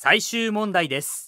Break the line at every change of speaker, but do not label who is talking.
最終問題です。